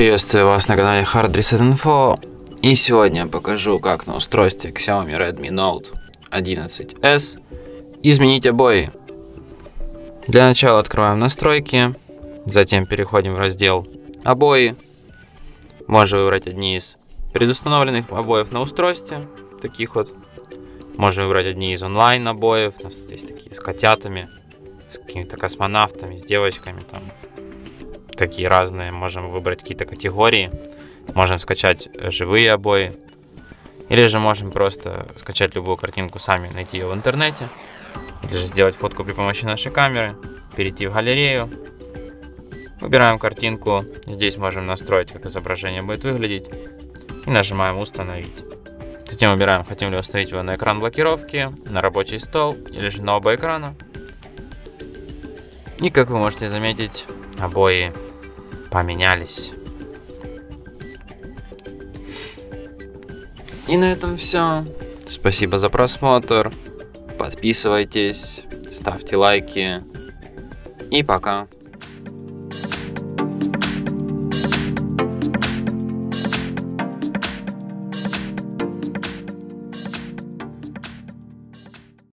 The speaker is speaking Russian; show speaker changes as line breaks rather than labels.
Приветствую вас на канале Hard Reset Info. И сегодня я покажу, как на устройстве Xiaomi Redmi Note 11s изменить обои. Для начала открываем настройки, затем переходим в раздел обои. Можно выбрать одни из предустановленных обоев на устройстве, таких вот. Можно выбрать одни из онлайн обоев, у нас здесь такие с котятами, с какими-то космонавтами, с девочками там. Такие разные, можем выбрать какие-то категории. Можем скачать живые обои. Или же можем просто скачать любую картинку сами, найти ее в интернете. Или же сделать фотку при помощи нашей камеры, перейти в галерею. Выбираем картинку. Здесь можем настроить, как изображение будет выглядеть. И нажимаем «Установить». Затем выбираем, хотим ли установить его на экран блокировки, на рабочий стол или же на оба экрана. И как вы можете заметить, обои поменялись. И на этом все. Спасибо за просмотр. Подписывайтесь, ставьте лайки. И пока.